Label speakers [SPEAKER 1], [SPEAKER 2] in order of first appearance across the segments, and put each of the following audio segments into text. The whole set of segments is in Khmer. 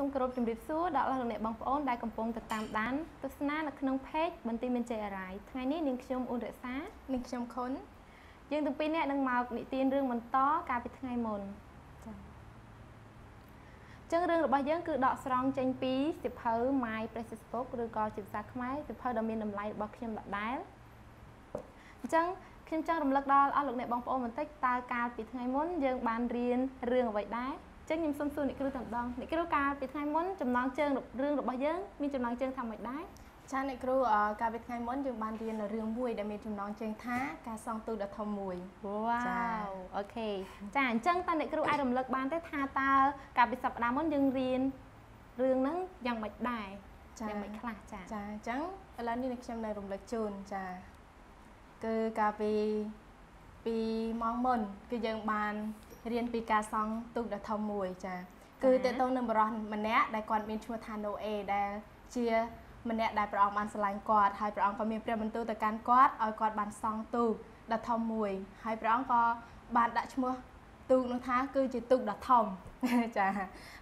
[SPEAKER 1] សូមគោរពជំរាបសួរដល់លោកអ្នកបងប្អូនដែលកំពុងតាមដានទស្សនានៅក្នុង page បន្ទាយមានជ័យអារ៉ៃថ្ងៃនេះនាងខ្ញុំអ៊ុនរក្សា
[SPEAKER 2] នាងខ្ញុំខុន
[SPEAKER 1] យើងទាំងពីរនាក់នឹងមកនិទានរឿងបន្តកាលពីថ្ងៃមុនចា៎ចឹងរឿងរបស់យើងគឺដកស្រង់ចេញពីសិភៅ My Precious Book ឬក៏ជាភាសាខ្មែរសិភៅដ៏មានតម្លៃរបស់ខ្ញុំដដែលអញ្ចឹងខ្ញុំចង់រំលឹកដល់អស់លោកអ្នកបងប្អូនបន្តិចតើកាលពីថ្ងៃមុនយើងបានរៀនរឿងអ្វីដែរ ចឹងខ្ញុំសូមសួរអ្នកគ្រូតែម្ដងអ្នកគ្រូកាលពីថ្ងៃមុនចំណងជើងរឿងរបស់យើងមានចំណងជើងថាម៉េចដែរ
[SPEAKER 2] ចាអ្នកគ្រូកាលពីថ្ងៃមុនយើងបានរៀនរឿងមួយដែលមានចំណងជើងថាការសង់ទូដ៏ធំមួយ
[SPEAKER 1] វ៉ាវអូខេចាអញ្ចឹងតើអ្នកគ្រូអាចរំលឹកបានទេថាតើកាលពីសប្តាហ៍មុនយើងរៀនរឿងហ្នឹងយ៉ាងម៉េចដែរយ៉ាងម៉េចខ្លះចា
[SPEAKER 2] ចាអញ្ចឹងឥឡូវនេះខ្ញុំនៅរំលឹកជូនចាគឺកាលពីពីម៉ោងមុនគឺយើងបាន រៀនពីការសង់ទូកដ៏ធំមួយចាគឺតេតងនឹងបរោះម្នាក់ដែលគាត់មានឈ្មោះថា Noe ដែលជាម្នាក់ដែលព្រះអង្គបានស្រឡាញ់គាត់ហើយព្រះអង្គក៏មានព្រះបន្ទូលទៅកាន់គាត់ឲ្យគាត់បានសង់ទូកដ៏ធំមួយហើយព្រះអង្គក៏បានដាក់ឈ្មោះទូកនោះថាគឺជាទូកដ៏ធំចា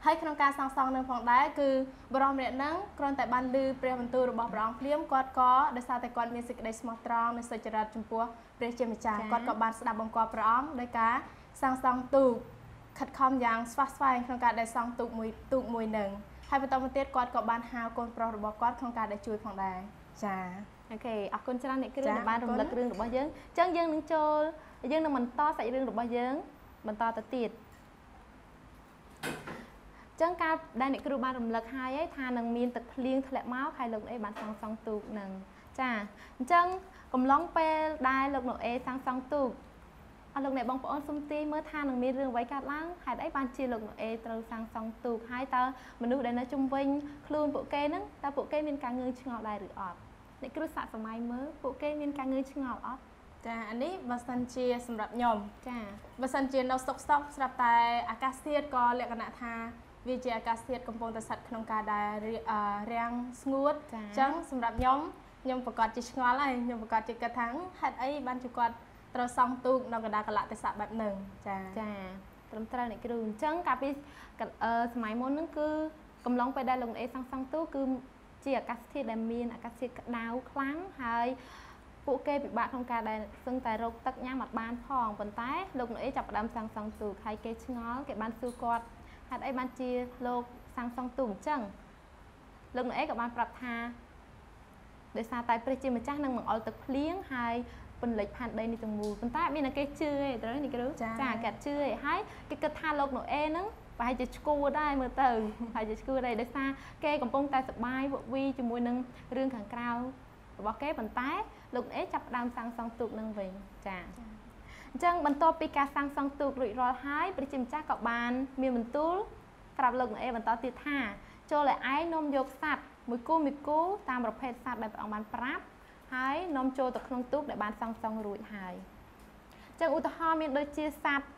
[SPEAKER 2] ហើយក្នុងការសង់សង់នឹងផងដែរគឺបរិមម្នាក់ហ្នឹងគ្រាន់តែបានឮព្រះបន្ទូលរបស់ព្រះអង្គភ្លាមគាត់ក៏ដោយសារតែគាត់មានសេចក្តីស្មោះត្រង់និងសុចរិតចំពោះព្រះជាម្ចាស់គាត់ក៏បានស្ដាប់បង្គាប់ព្រះអង្គដោយការ សាងសង់ទូកខិតខំយ៉ាងស្វះស្វែងក្នុងការដែលសង់ទូកមួយទូកមួយនឹងហើយបន្តមកទៀតគាត់ក៏បានហៅកូនប្រុសរបស់គាត់ក្នុងការដែលជួយផងដែរចា
[SPEAKER 1] អូខេអរគុណច្រើនអ្នកគ្រូដែលបានរំលឹករឿងរបស់យើងអញ្ចឹងយើងនឹងចូលយើងនឹងបន្តសាច់រឿងរបស់យើងបន្តទៅទៀតចឹងការដែលអ្នកគ្រូបានរំលឹកហើយថានឹងមានទឹកភ្លៀងធ្លាក់មកហើយលោកអេបានសាងសង់ទូកនឹងចាអញ្ចឹងកំឡុងពេលដែលលោកណូអេសាងសង់ទូក អស់លោកអ្នកបងប្អូនសុំទីមើលថានឹងមានរឿងអ្វីកើតឡើងហេតុអីបានជាលោកណូអេត្រូវសាងសង់ទូកហើយតើមនុស្សដែលនៅជុំវិញខ្លួនពួកគេហ្នឹងតើពួកគេមានការងឿងឆ្ងល់ដែរឬអត់អ្នកគ្រូសាកសម័យមើលពួកគេមានការងឿងឆ្ងល់អត់
[SPEAKER 2] ចាអានេះបើសិនជាសម្រាប់ខ្ញុំចាបើសិនជានៅស្តុកស្តុកស្រាប់តែអាកាសធាតុក៏លក្ខណៈថាវាជាអាកាសធាតុកំពុងតែស្ថិតក្នុងការដែលរាំងស្ងួតអញ្ចឹងសម្រាប់ខ្ញុំខ្ញុំប្រកាសជាឆ្ងល់ហើយខ្ញុំប្រកាសជាគិតថាហេតុអីបានជាគាត់ ត្រូវសង់ទូកនៅកណ្ដាលកលៈទេសៈបែបហ្នឹង
[SPEAKER 1] ចាចាត្រឹមត្រូវអ្នកគ្រូអញ្ចឹងកាលពីសម័យមុនហ្នឹងគឺកំឡុងពេលដែលលោកអេសង់សង់ទូកគឺជាអាកាសធាតុដែលមានអាកាសធាតុក្តៅខ្លាំងហើយពួកគេពិបាកក្នុងការដែលសឹងតែរកទឹកញ៉ាំអត់បានផងប៉ុន្តែលោកនូអេចាប់ផ្ដើមសាងសង់ទូកហើយគេឆ្ងល់គេបានសួរគាត់ហេតុអីបានជាលោកសាងសង់ទូកអញ្ចឹងលោកនូអេក៏បានប្រាប់ថាដោយសារតែព្រះជាម្ចាស់នឹងបង្អុលទឹកភ្លៀងហើយ ពន្លិចផានដីនេះទាំងមូលប៉ុន្តែមានតែគេជឿទេត្រូវនេះគ្រូចាគេអត់ជឿទេហើយគេគិតថាលោកណូអេហ្នឹងប្រហែលជាឈួរដែរមើលទៅប្រហែលជាឈួរដែរដោយសារគេកំពុងតែសបាយវឹកវីជាមួយនឹងរឿងខាងក្រៅរបស់គេប៉ុន្តែលោកអេចាប់ផ្ដើមសាងសង់ទូកនឹងវិញចាអញ្ចឹងបន្ទាប់ពីការសាងសង់ទូករួចរាល់ហើយព្រះជាម្ចាស់ក៏បានមានបន្ទូលប្រាប់លោកអេបន្តទៀតថាចូលឲ្យឯងនាំយកសัตว์មួយគូមួយគូតាមប្រភេទសัตว์ដែលព្រះអង្គបានប្រាប់ ហើយនាំចូលទៅក្នុងទូកដែលបានសង់សង់រួចហើយអញ្ចឹងឧទាហរណ៍មានដូចជាសัตว์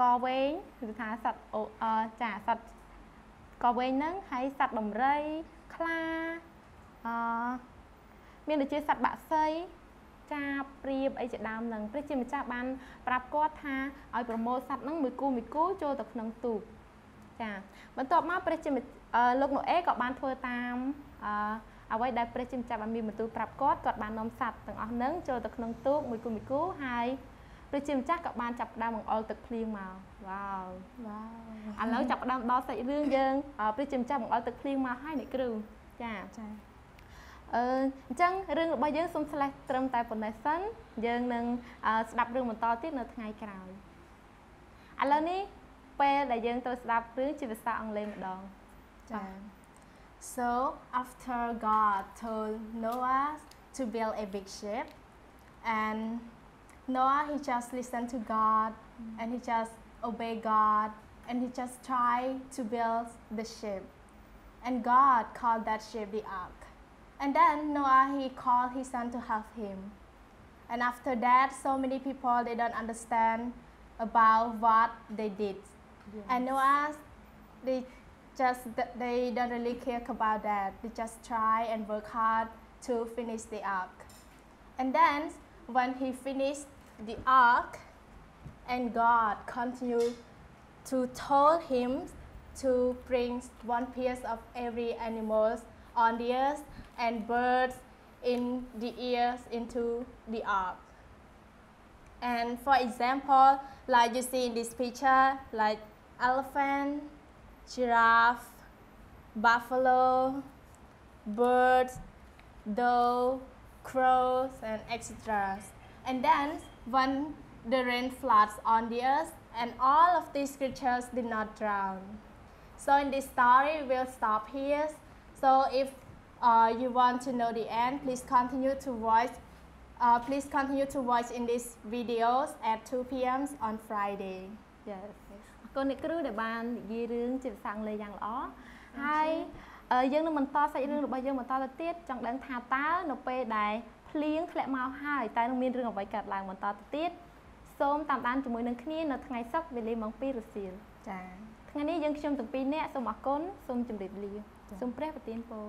[SPEAKER 1] កវែងគឺថាសត្វអឺចាសត្វកវែងហ្នឹងហើយសត្វដំរីខ្លាអឺមានដូចជាសត្វបាក់សីចាព្រៀបអីជាដើមហ្នឹងព្រះជាម្ចាស់បានប្រាប់គាត់ថាឲ្យប្រមូលសត្វហ្នឹងមួយគូមួយគូចូលទៅក្នុងទូកចាបន្ទាប់មកព្រះជាលោកណូអេក៏បានធ្វើតាមអឺ អ្វីដែលព្រះជាម្ចាស់បានមានបន្ទូលប្រាប់គាត់គាត់បាននាំសត្វទាំងអស់ហ្នឹងចូលទៅក្នុងទូកមួយគូមួយគូហើយព្រះជាម្ចាស់ក៏បានចាប់ផ្ដើមបង្អុលទឹកភ្លៀងមកវ៉ាវវ៉ាវឥឡូវចាប់ផ្ដើមដល់សាច់រឿងយើងព្រះជាម្ចាស់បង្អុលទឹកភ្លៀងមកហើយអ្នកគ្រូចាចាអឺអញ្ចឹងរឿងរបស់យើងសូមឆ្លេះត្រឹមតែប៉ុណ្ណេះសិនយើងនឹងស្ដាប់រឿងបន្តទៀតនៅថ្ងៃក្រោយឥឡូវនេះពេលដែលយើងទៅស្ដាប់រឿងជាភាសាអង់គ្លេសម្ដងចា
[SPEAKER 2] So after God told Noah to build a big ship and Noah he just listened to God mm. and he just obey God and he just tried to build the ship and God called that ship the ark And then Noah, he called his son to help him. And after that, so many people, they don't understand about what they did. Yes. And Noah, they just, they don't really care about that. They just try and work hard to finish the ark. And then when he finished the ark, and God continued to tell him to bring one piece of every animals on the earth and birds in the ears into the ark. And for example, like you see in this picture, like elephant, giraffe, buffalo, birds, dove, crows, and etc. And then when the rain floods on the earth, and all of these creatures did not drown. So in this story, we'll stop here. So if uh, you want to know the end, please continue to watch. Uh, please continue to watch in these videos at 2 p.m. on Friday.
[SPEAKER 1] Yes អរគុណអ្នកគ្រូដែលបាននិយាយរឿងជាភាសាអង់គ្លេសយ៉ាងល្អហើយយើងនឹងបន្តសាច់រឿងរបស់យើងបន្តទៅទៀតចង់ដឹងថាតើនៅពេលដែលភ្លៀងធ្លាក់មកហើយតើនឹងមានរឿងអ្វីកើតឡើងបន្តទៅទៀតសូមតាមដានជាមួយនឹងគ្នានៅថ្ងៃសុក្រវេលាម៉ោង2រសៀល
[SPEAKER 2] ចា៎
[SPEAKER 1] ថ្ងៃនេះយើងខ្ញុំទាំងពីរនាក់សូមអរគុណសូមជម្រាបលាសូមព្រះប្រទានពរ